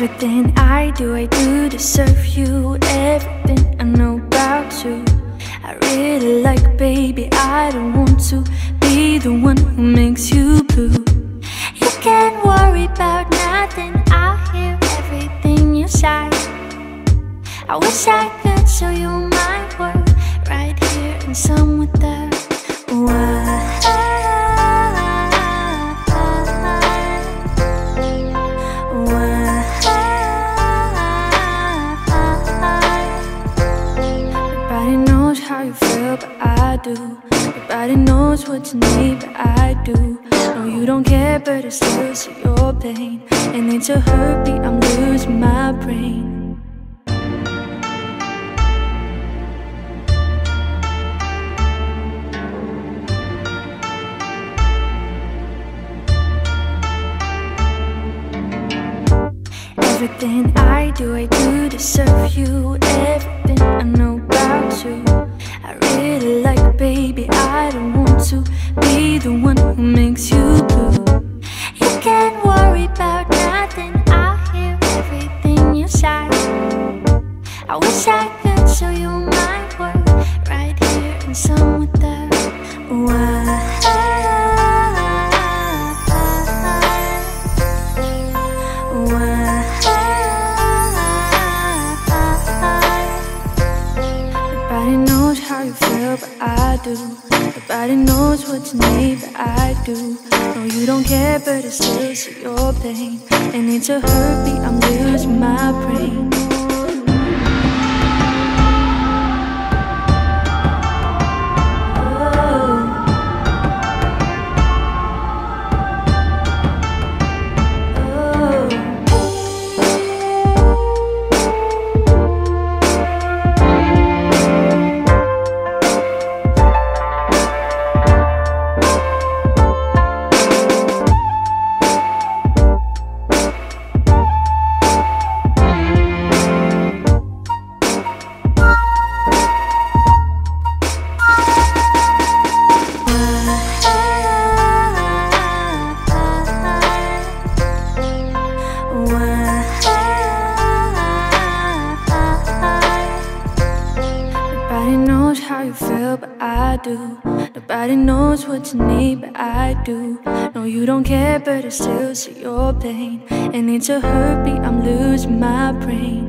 Everything I do, I do to serve you. Everything I know about you. I really like, baby. I don't want to be the one who makes you blue. You can't worry about nothing. I hear everything you say. I wish I could show you my world right here and some with but I do. Nobody knows what you need, but I do. No, you don't care, but I still see your pain. And it's a hurt me, I'm losing my brain. Everything I do, I do to serve you. Everything I know about you. I really like, baby. I don't want to be the one who makes you blue. You can't worry about nothing. I hear everything you say. I wish I could show you do. Nobody knows what you need, but I do. No, you don't care, but I still see your pain. And it's a heartbeat, I'm losing my brain. Nobody knows how you feel, but I do. Nobody knows what you need, but I do. No, you don't care, but I still see your pain. And it's a heartbeat, I'm losing my brain.